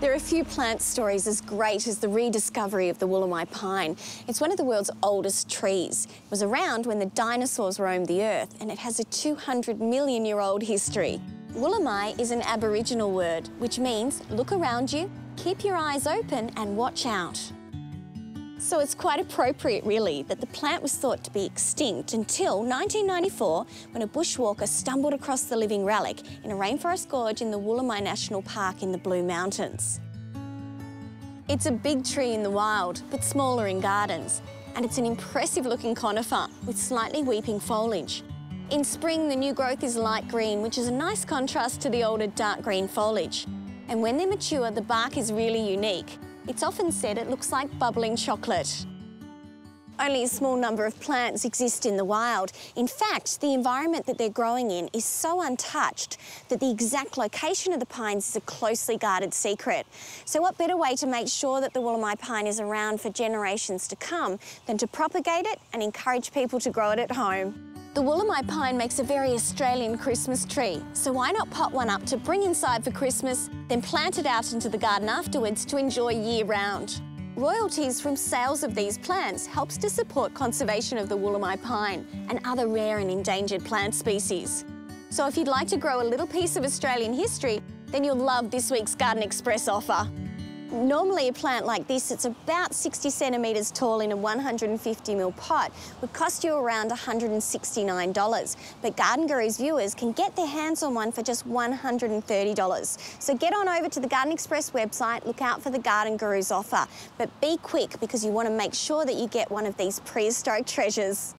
There are a few plant stories as great as the rediscovery of the Wollemi pine. It's one of the world's oldest trees. It was around when the dinosaurs roamed the earth and it has a 200 million year old history. Wollemi is an Aboriginal word, which means look around you, keep your eyes open and watch out. So it's quite appropriate, really, that the plant was thought to be extinct until 1994 when a bushwalker stumbled across the living relic in a rainforest gorge in the Wollemi National Park in the Blue Mountains. It's a big tree in the wild, but smaller in gardens, and it's an impressive looking conifer with slightly weeping foliage. In spring, the new growth is light green, which is a nice contrast to the older dark green foliage. And when they're mature, the bark is really unique. It's often said it looks like bubbling chocolate. Only a small number of plants exist in the wild. In fact, the environment that they're growing in is so untouched that the exact location of the pines is a closely guarded secret. So what better way to make sure that the Wollemi pine is around for generations to come than to propagate it and encourage people to grow it at home? The Wollemi pine makes a very Australian Christmas tree, so why not pot one up to bring inside for Christmas, then plant it out into the garden afterwards to enjoy year-round. Royalties from sales of these plants helps to support conservation of the Wollemi pine and other rare and endangered plant species. So if you'd like to grow a little piece of Australian history, then you'll love this week's Garden Express offer. Normally a plant like this, it's about 60 centimetres tall in a 150 ml pot, would cost you around $169. But Garden Guru's viewers can get their hands on one for just $130. So get on over to the Garden Express website, look out for the Garden Guru's offer. But be quick because you want to make sure that you get one of these prehistoric treasures.